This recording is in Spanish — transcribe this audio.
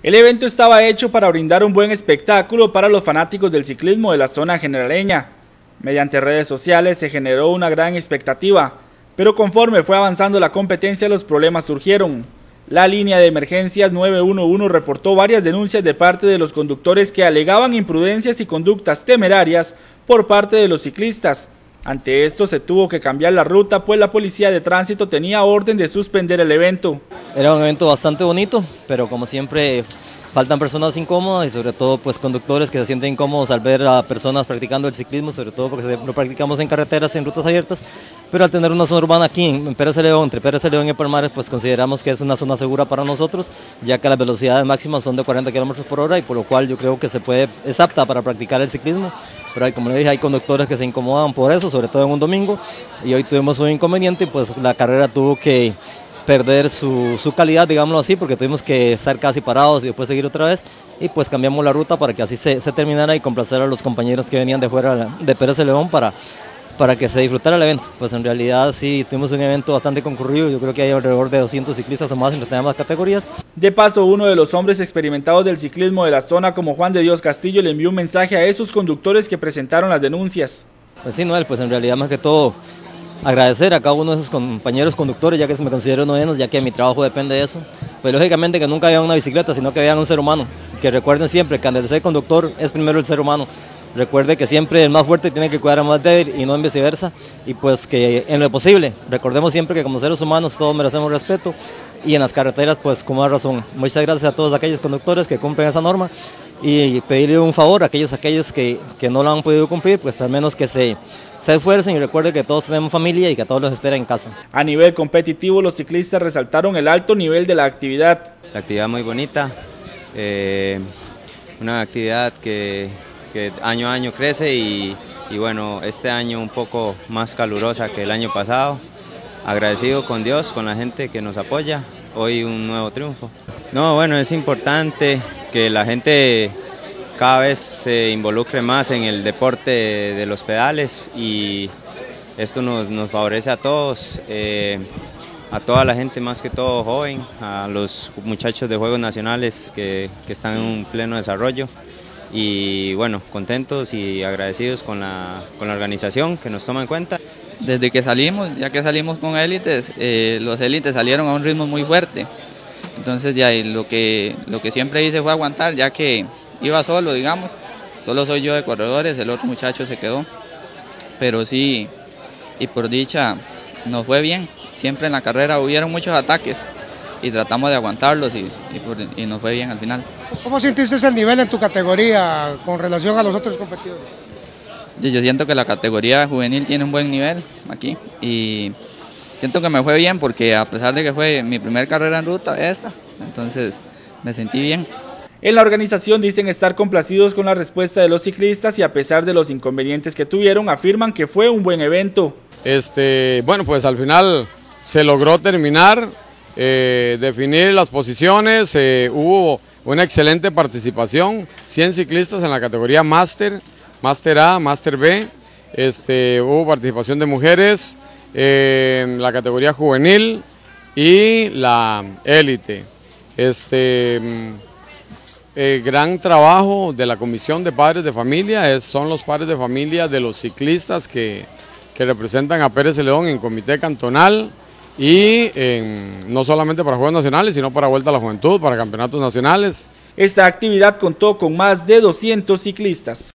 El evento estaba hecho para brindar un buen espectáculo para los fanáticos del ciclismo de la zona generaleña. Mediante redes sociales se generó una gran expectativa, pero conforme fue avanzando la competencia los problemas surgieron. La línea de emergencias 911 reportó varias denuncias de parte de los conductores que alegaban imprudencias y conductas temerarias por parte de los ciclistas. Ante esto se tuvo que cambiar la ruta pues la policía de tránsito tenía orden de suspender el evento. Era un evento bastante bonito, pero como siempre faltan personas incómodas y sobre todo pues conductores que se sienten incómodos al ver a personas practicando el ciclismo, sobre todo porque lo practicamos en carreteras, en rutas abiertas, pero al tener una zona urbana aquí en Pérez León, entre Pérez León y Palmares, pues consideramos que es una zona segura para nosotros, ya que las velocidades máximas son de 40 km por hora y por lo cual yo creo que se puede, es apta para practicar el ciclismo, pero hay, como le dije, hay conductores que se incomodan por eso, sobre todo en un domingo, y hoy tuvimos un inconveniente y pues la carrera tuvo que perder su, calidad, digámoslo así, porque tuvimos que estar casi parados y después seguir otra vez. Y pues cambiamos la ruta para que así se, se terminara y complacer a los compañeros que venían de fuera de Pérez León para, para que se disfrutara el evento. Pues en realidad sí, tuvimos un evento bastante concurrido, yo creo que hay alrededor de 200 ciclistas o más en las demás categorías. De paso, uno de los hombres experimentados del ciclismo de la zona como Juan de Dios Castillo le envió un mensaje a esos conductores que presentaron las denuncias. Pues sí, Noel, pues en realidad más que todo agradecer a cada uno de esos compañeros conductores, ya que se me considero uno de ellos, ya que mi trabajo depende de eso. Pues lógicamente que nunca vean una bicicleta, sino que vean un ser humano. Que recuerden siempre que antes de ser conductor es primero el ser humano. Recuerde que siempre el más fuerte tiene que cuidar al más débil y no en viceversa. Y pues que en lo posible, recordemos siempre que como seres humanos todos merecemos respeto y en las carreteras pues con más razón. Muchas gracias a todos aquellos conductores que cumplen esa norma y pedirle un favor a aquellos, aquellos que, que no lo han podido cumplir, pues al menos que se se esfuercen y recuerden que todos tenemos familia y que a todos los espera en casa. A nivel competitivo, los ciclistas resaltaron el alto nivel de la actividad. La actividad muy bonita, eh, una actividad que, que, año a año crece y, y bueno, este año un poco más calurosa que el año pasado. Agradecido con Dios, con la gente que nos apoya. Hoy un nuevo triunfo. No, bueno, es importante que la gente cada vez se involucre más en el deporte de los pedales y esto nos, favorece a todos, eh, a toda la gente más que todo joven, a los muchachos de Juegos Nacionales que, están en un pleno desarrollo y bueno, contentos y agradecidos con la, organización que nos toma en cuenta. Desde que salimos, ya que salimos con élites, eh, los élites salieron a un ritmo muy fuerte. Entonces ya lo que, lo que siempre hice fue aguantar, ya que iba solo, digamos. Solo soy yo de corredores, el otro muchacho se quedó. Pero sí, y por dicha, nos fue bien. Siempre en la carrera hubieron muchos ataques y tratamos de aguantarlos y, nos fue bien al final. ¿Cómo sentiste el nivel en tu categoría con relación a los otros competidores? Yo siento que la categoría juvenil tiene un buen nivel aquí y siento que me fue bien porque a pesar de que fue mi primera carrera en ruta, esta, entonces me sentí bien. En la organización dicen estar complacidos con la respuesta de los ciclistas y a pesar de los inconvenientes que tuvieron, afirman que fue un buen evento. Este, bueno, pues al final se logró terminar, eh, definir las posiciones, eh, hubo una excelente participación, 100 ciclistas en la categoría Master, Master A, Master B, este, hubo participación de mujeres eh, la categoría juvenil y la élite. Este, eh, gran trabajo de la Comisión de Padres de Familia, es, son los padres de familia de los ciclistas que, representan a Pérez León en comité cantonal y no solamente para Juegos Nacionales, sino para Vuelta a la Juventud, para campeonatos nacionales. Esta actividad contó con más de 200 ciclistas.